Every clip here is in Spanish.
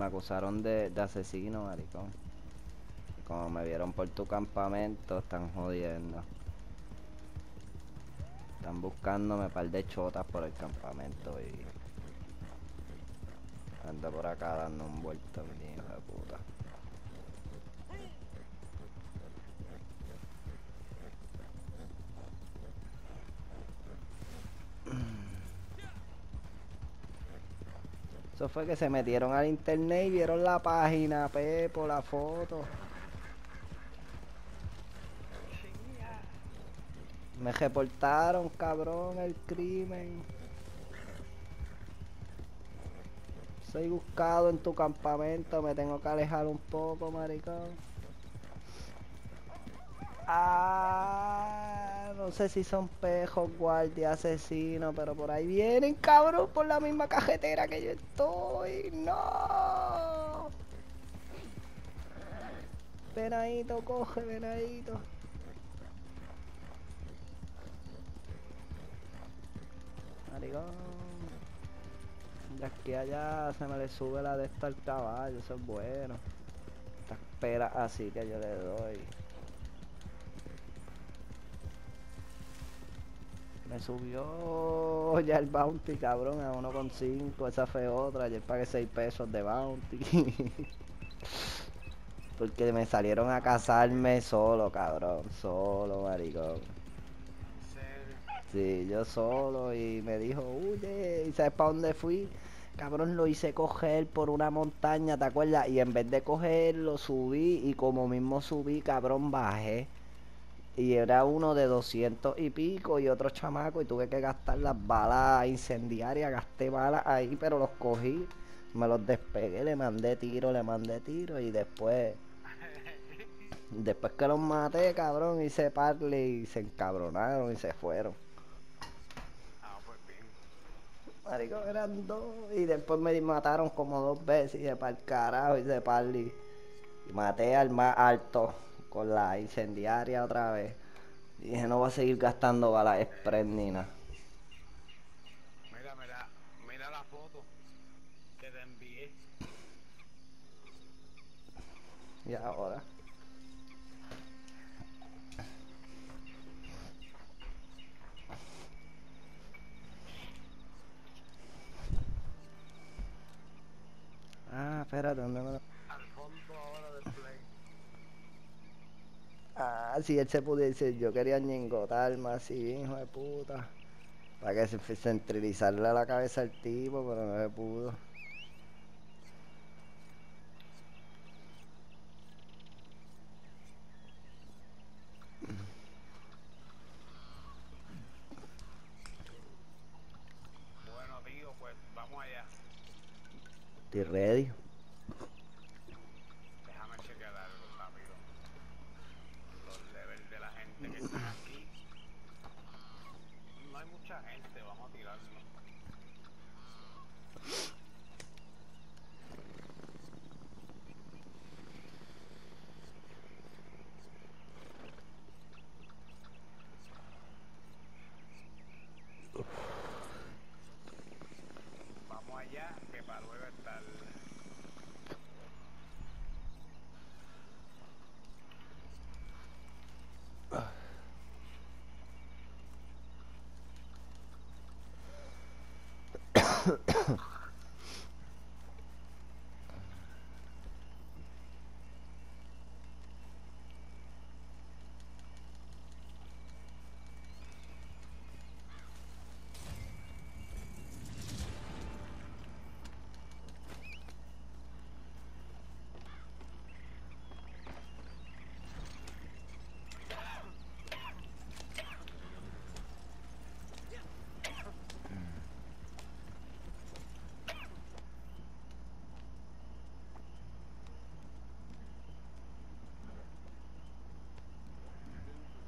Me acusaron de, de asesino, maricón. Como me vieron por tu campamento, están jodiendo. Están buscándome par de chotas por el campamento y... Ando por acá dando un vuelto, mi hijo de puta. Eso fue que se metieron al internet y vieron la página, Pepo, la foto. Me reportaron, cabrón, el crimen. Soy buscado en tu campamento, me tengo que alejar un poco, maricón. Ah, no sé si son pejos, guardia, asesinos, pero por ahí vienen, cabrón, por la misma cajetera que yo estoy. No. Venadito, coge, venadito. Maricón. De aquí allá se me le sube la de esta al caballo, eso es bueno. Esta espera así que yo le doy. Subió ya el bounty, cabrón, a 1,5. Esa fue otra. Ayer pagué 6 pesos de bounty. Porque me salieron a casarme solo, cabrón. Solo, maricón. Sí, yo solo y me dijo, huye, ¿y sabes para dónde fui? Cabrón, lo hice coger por una montaña, ¿te acuerdas? Y en vez de cogerlo, subí y como mismo subí, cabrón, bajé. Y era uno de 200 y pico y otro chamaco y tuve que gastar las balas incendiarias, gasté balas ahí, pero los cogí, me los despegué, le mandé tiro, le mandé tiro y después... Después que los maté, cabrón, hice parle y se encabronaron y se fueron. Marico, eran dos. Y después me mataron como dos veces. Y de para el carajo, y de parli. Y maté al más alto con la incendiaria otra vez. Y dije, no voy a seguir gastando balas express ni nada. Mira, mira, mira la foto que te envié. Y ahora. Ah, espérate, ¿dónde me lo- Al fondo ahora del play. Ah, si él se pudiese, yo quería ñengotarme así, hijo de puta. Para que se centralizarle la cabeza al tipo, pero no se pudo. Bueno, tío, pues vamos allá. Estoy ready. Déjame chequear algo rápido. Los levels de la gente que están aquí. No hay mucha gente, vamos a tirarlo. Vamos allá, que para luego estar...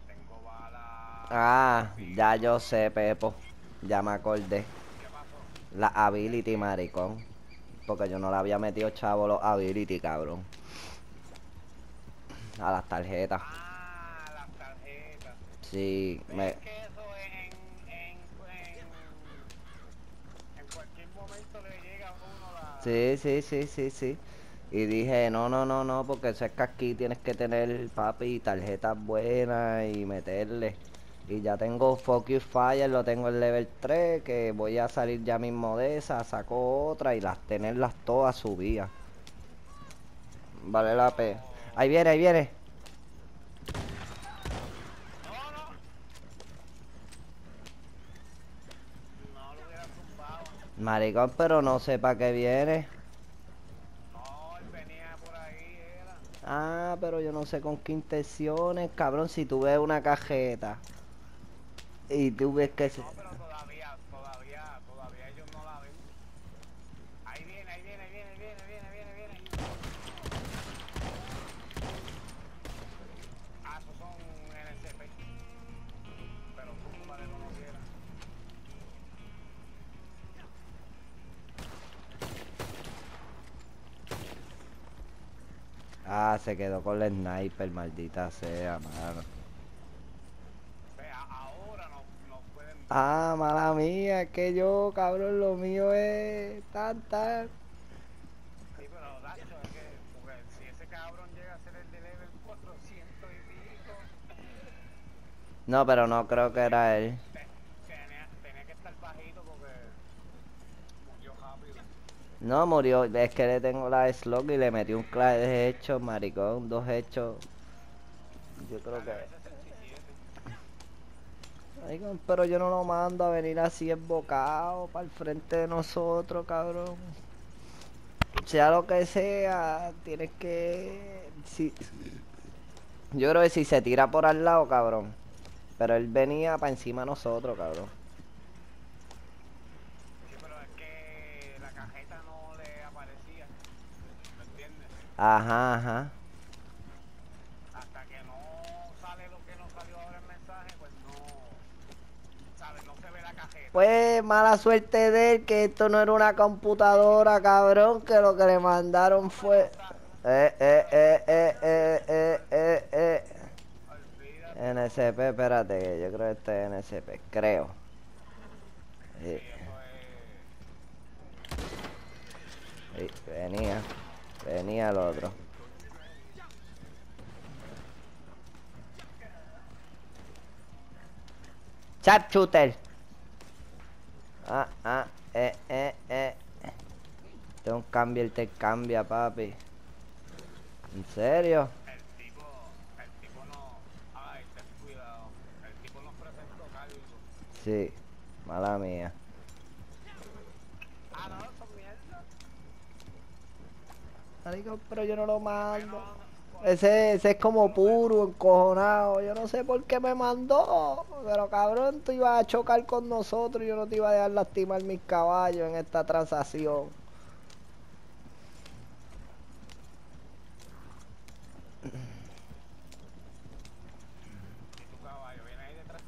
Tengo bala. Ah, ya yo sé, Pepo. Ya me acordé. La ability, maricón. Porque yo no le había metido chavo los ability, cabrón. A las tarjetas. Ah, las tarjetas. Sí, me... Es que eso en, en, en, en cualquier momento le llega a uno la, Sí, sí, sí, sí, sí. Y dije, no, no, no, no, porque eso es que aquí tienes que tener, papi, tarjetas buenas y meterle. Y ya tengo Focus Fire, lo tengo en level 3, que voy a salir ya mismo de esa, saco otra y las tenerlas todas subidas. Vale la pena. Ahí viene, ahí viene. Maricón, pero no sé para qué viene. Ah, pero yo no sé con qué intenciones, cabrón, si tú ves una cajeta y tú ves que... se- No, pero todavía, todavía, todavía ellos no la ven. Ahí viene, ahí viene, ahí viene, ahí viene, viene, viene, viene. Ah, esos son NCP. Pero tú que no lo quieras. Ah, se quedó con la sniper, maldita sea, mano. O sea, ahora no, no pueden ver. Ah, mala mía, que yo, cabrón, lo mío es tan, tan. Sí, pero Dacho, es que porque si ese cabrón llega a ser el de level 400 y pico, No, pero no creo que era él. te- tenía, tenía que estar bajito porque murió rápido. No, murió, es que le tengo la slog y le metí un clave de hecho, maricón, dos hechos. Yo creo que... veces 67. Maricón, pero yo no lo mando a venir así embocado para el frente de nosotros, cabrón. Sea lo que sea, tienes que... Si... Yo creo que si se tira por al lado, cabrón. Pero él venía para encima de nosotros, cabrón. Sí, pero es que la cajeta no le aparecía. ¿Me entiendes? Ajá, ajá. Hasta que no sale lo que nos salió ahora el mensaje, pues no. ¿Sabes? No se ve la cajeta. Pues mala suerte de él que esto no era una computadora, cabrón, que lo que le mandaron fue... Eh, eh, eh, eh, eh, eh, eh, eh. NSP, espérate, que yo creo que este es NSP, creo. Sí, venía, venía el otro. Sharpshooter. Ah, ah, eh, eh, eh. Tengo un cambio, él te cambia, papi. ¿En serio? El tipo, el tipo no. Ay, ten cuidado. El tipo nos presentó cargo. Sí, mala mía. Ah, no, son mierda. Marico, pero yo no lo mando. Ese, ese es como puro, encojonado. Yo no sé por qué me mandó. Pero cabrón, tú ibas a chocar con nosotros. y Yo no te iba a dejar lastimar mis caballos en esta transacción. Y tu caballo viene ahí detrás.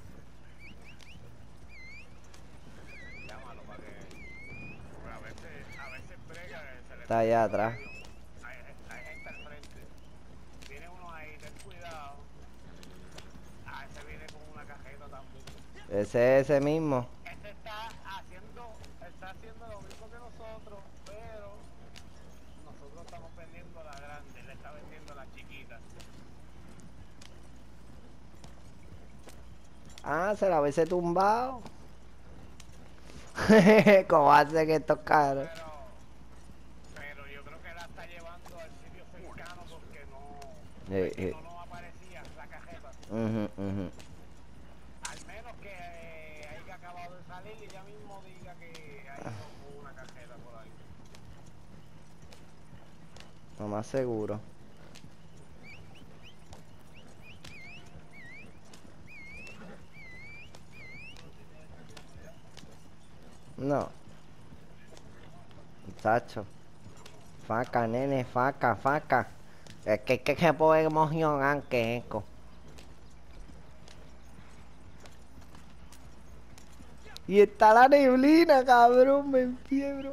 Llámalo para que. porque a veces, a veces brega que se le Está allá atrás. Hay, hay gente al frente. Viene uno ahí, ten cuidado. Ah, ese viene con una cajeta también. Ese es ese mismo. Este está haciendo, está haciendo lo mismo que nosotros, pero nosotros estamos vendiendo la grande, él está vendiendo la chiquita. Ah, se la hubiese tumbado. ¿Cómo hace que estos caros? Pero, pero yo creo que la está llevando al sitio cercano porque no, Eh, eh. no nos aparecía la cajeta. Ujú, ujú. Al menos que eh, haya y ya mismo diga que hay una cajeta por ahí. Lo más seguro. No. Muchacho. Faca, nene, faca, faca. Es que que que podemos jogar que eco. Y está la neblina, cabrón, me enfiebro.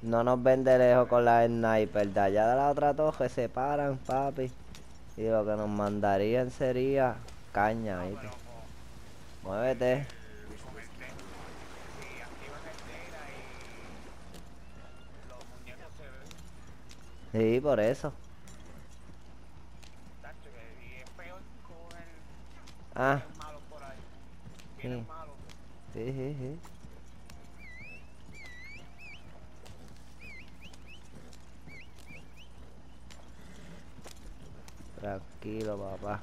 No nos ven de lejos con la sniper, de allá de la otra torre se paran, papi. Y lo que nos mandarían sería caña, ¿viste? Muévete. Sí, por eso. Ah, malo por ahí. Viene Sí. malo. Tranquilo, papá.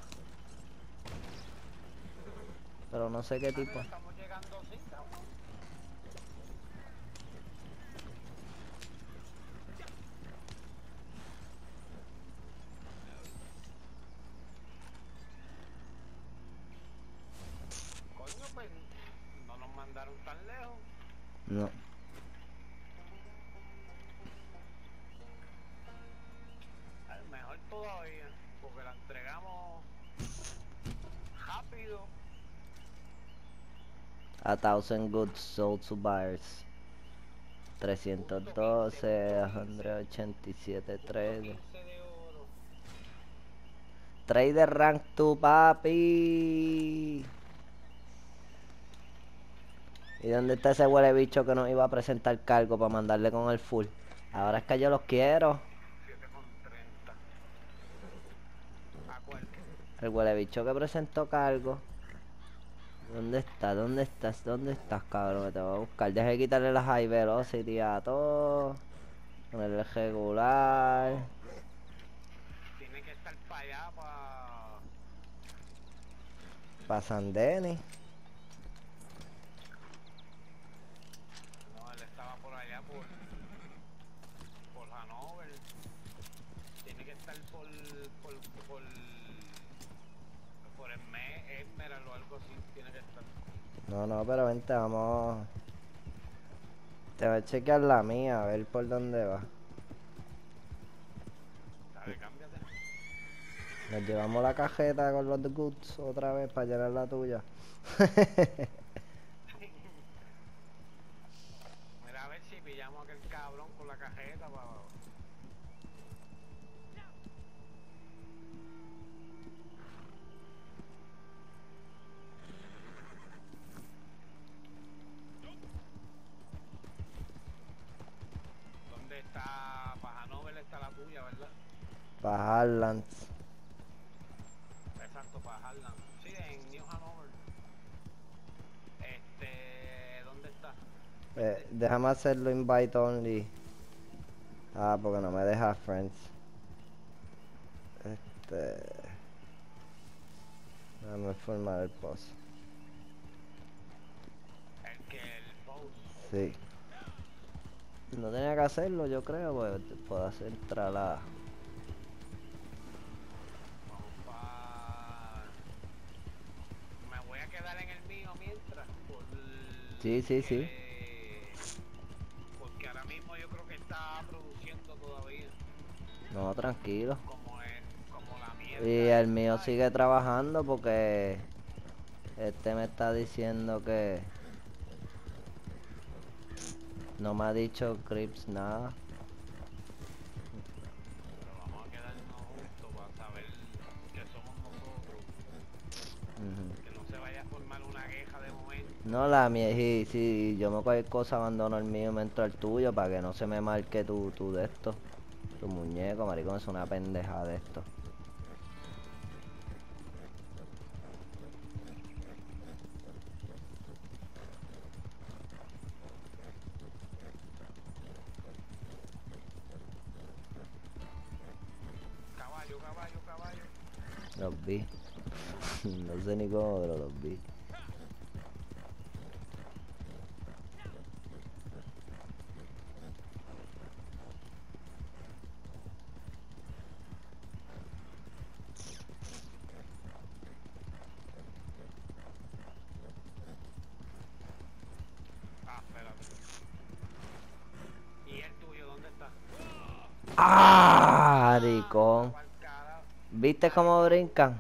Pero no sé qué tipo. Estamos llegando así, cabrón. Coño, pues no nos mandaron tan lejos. No. Ay, mejor todavía, porque la entregamos rápido. A thousand goods sold to buyers. 312, 187 trader. 15 de oro. Trader rank 2, papi. ¿Y dónde está ese huele bicho que nos iba a presentar cargo para mandarle con el full? Ahora es que yo los quiero. 7 con 30. ¿A cuál? El huele bicho que presentó cargo. ¿Dónde está? ¿Dónde estás? ¿Dónde estás, cabrón? Que te voy a buscar. Deja de quitarle las high velocity a todo. Ponerle el regular. Tiene que estar para allá, para... Pa' Sandeni él estaba por allá, por... Por Hanover. Tiene que estar por... Por... Por... Por Esme- Esmeralda o algo así. Tiene que estar. No, no, pero vente, vamos. Te voy a chequear la mía, a ver por dónde va. Dale, cámbiate. Nos llevamos la cajeta con los goods otra vez para llenar la tuya. Mira a ver si pillamos a aquel cabrón con la cajeta para... ¿Dónde está? Para Hanover está la tuya, ¿verdad? Para Harlands. Exacto, para Harlan. Sí, en New Hanover. Este... ¿Dónde está? Eh, déjame hacerlo invite only. Ah, porque no me deja friends. Este. Déjame formar el post. El que el post. Sí. No tenía que hacerlo, yo creo, pues puedo hacer entrar la. Vamos pa... Me voy a quedar en el mío mientras. Por... Sí, sí, sí. eh, Porque ahora mismo yo creo que está produciendo todavía. No, tranquilo. Como el, como la mierda. Y el mío sigue trabajando porque este me está diciendo que no me ha dicho Crips nada. No, la mía, sí, yo me cualquier cosa abandono el mío me entro al tuyo para que no se me marque tu, tu de esto. Tu muñeco, maricón, es una pendeja de esto. Caballo, caballo, caballo. Los vi. no sé ni cómo, pero los vi. Ah, espérate. ¿Y el tuyo dónde está? ¡Ah! Maricón. ¿Viste cómo brincan?